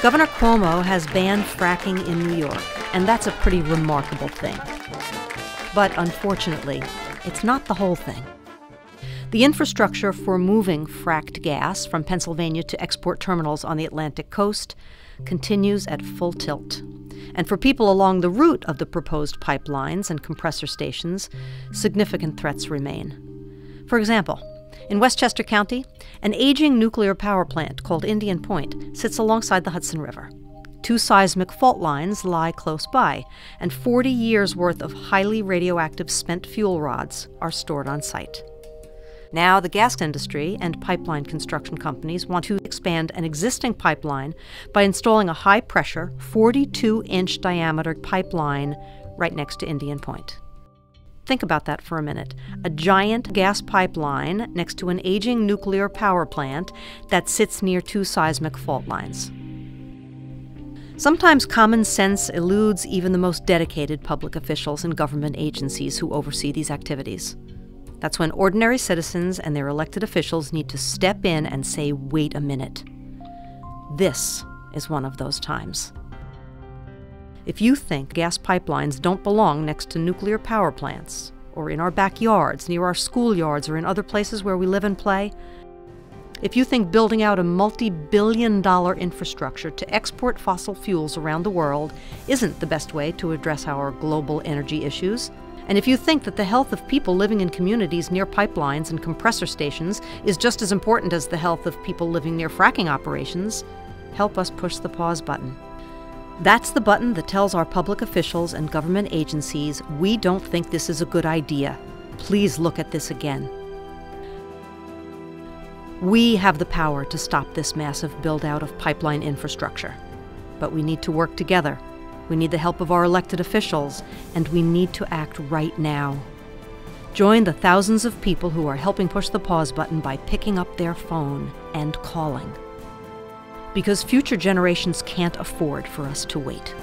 Governor Cuomo has banned fracking in New York, and that's a pretty remarkable thing. But unfortunately, it's not the whole thing. The infrastructure for moving fracked gas from Pennsylvania to export terminals on the Atlantic coast continues at full tilt. And for people along the route of the proposed pipelines and compressor stations, significant threats remain. For example, in Westchester County, an aging nuclear power plant called Indian Point sits alongside the Hudson River. Two seismic fault lines lie close by, and 40 years' worth of highly radioactive spent fuel rods are stored on site. Now, the gas industry and pipeline construction companies want to expand an existing pipeline by installing a high pressure, 42 inch diameter pipeline right next to Indian Point. Think about that for a minute. A giant gas pipeline next to an aging nuclear power plant that sits near two seismic fault lines. Sometimes common sense eludes even the most dedicated public officials and government agencies who oversee these activities. That's when ordinary citizens and their elected officials need to step in and say, wait a minute. This is one of those times. If you think gas pipelines don't belong next to nuclear power plants, or in our backyards, near our schoolyards, or in other places where we live and play, if you think building out a multi billion dollar infrastructure to export fossil fuels around the world isn't the best way to address our global energy issues, and if you think that the health of people living in communities near pipelines and compressor stations is just as important as the health of people living near fracking operations, help us push the pause button. That's the button that tells our public officials and government agencies we don't think this is a good idea. Please look at this again. We have the power to stop this massive build out of pipeline infrastructure, but we need to work together we need the help of our elected officials, and we need to act right now. Join the thousands of people who are helping push the pause button by picking up their phone and calling. Because future generations can't afford for us to wait.